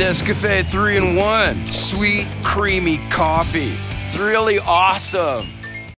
Nescafe 3 in 1, sweet, creamy coffee. It's really awesome.